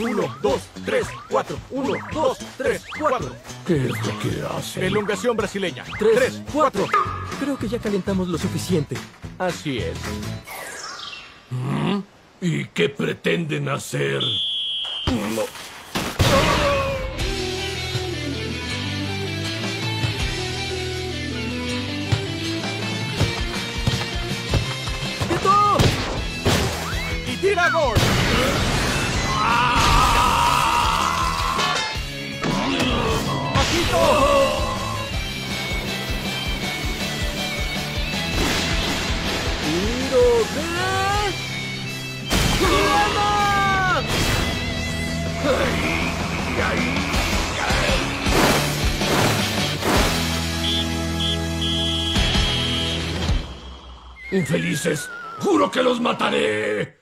Uno, dos, tres, cuatro. Uno, dos, tres, cuatro. ¿Qué es lo que hace? Elongación brasileña. Tres, cuatro. Creo que ya calentamos lo suficiente. Así es. ¿Y qué pretenden hacer? ¡Quieto! ¡Y tira gol! ¡Infelices! ¡Juro que los mataré!